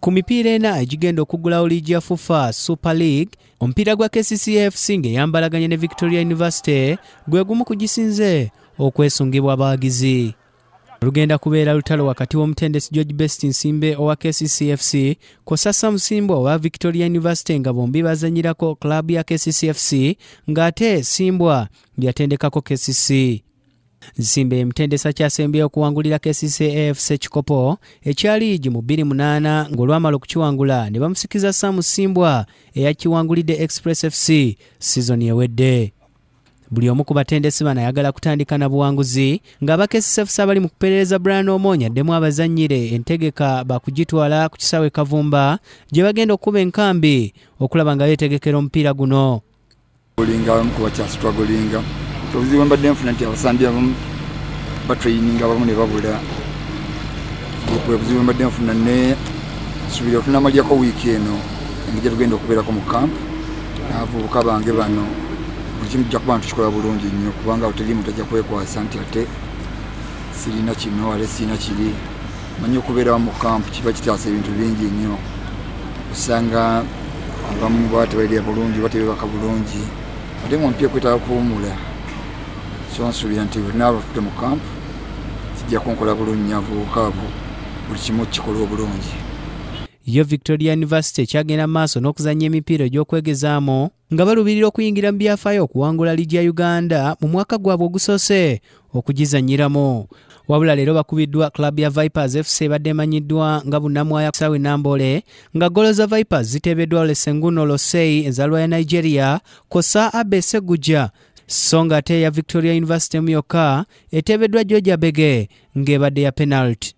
ku mipiira ena egigenda okuggulawo liigi ya fufa super league omupiira gwa kccfc ng'eyambalaganye ne victoria university gwe gumu ku gisinze okwesungibwa abawagizi lugenda kubeera lutalo wakati w'omutendesi george best nsimbe owa kccfc kosasa musimbwa owa victoria university nga bombi bazanyirako klabu ya kccfc ng'ate simbwa yatendekako kcc nsimbe mutendesa kyasembyeyo okuwangulira kccafc kikopo ekya liigi mu 28 ng'olwamala okukiwangula ne bamusikiza samusimbwa eyakiwangulidde express fc sizoni ewedde. Buli omu ku batendesi bano ayagala kutandika na buwanguzi ng'abakccfc abali mu kuperereza brian omonya addemu abazannyire entegeka bakugitwala ku kisaawe kavumba gye bagenda okuba enkambi okulaba nga beetegekera omupiira guno. Olinga abamu kuba kyasitwagolinga obuzibu mbadde nfuna nti abasambi abamu batraininga abamu ne babula bwe buzibu mbadde nfuna ne nsubira otunamalyako wiiki eno engeri gyetugenda okubeerako mu kampu n'abavubuka bange bano buli kimu tujja kuba ntukikola bulungi nnyo kubanga teri muntu ajja kwekwasa nti ate sirina kino wale sirina kiri. Manyi okubeerawo mu kampu kiba kitaasa ebintu bingi nnyo osanga abamu baba tebalirya bulungi batebebaka bulungi ate nga ompya kwetaaga kuwumula so nsuubira nti naaba tudde mu kampu kijja kunkola bulungi avubuka abo buli kimu kikola obulungi. Yo victoria university ekyagenda maaso n'okuzannya emipiira egy'okwegezaamu nga balubirira okuyingira mu byafaayo okuwangula liigi ya uganda mu mwaka gwabwe ogusoose okugizannyiramu wabula leero bakubiddwa klabu ya vipers fc ebadde emanyiddwa nga bunnamwaya sawe nambole nga golo za vipers ziteebeddwa lesenguno losei enzaalwa ya nigeria kosa abe seguja so nga ate eya victoria university mu yokka eteebeddwa georgia bege ng'ebadde ya penalty